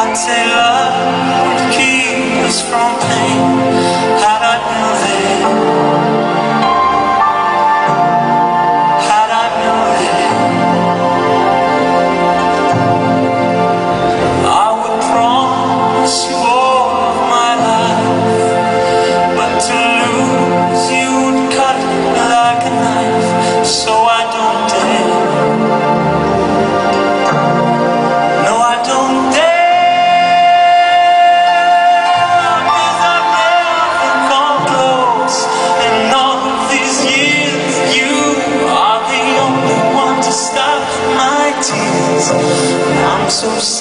I'd say love would keep us from pain sou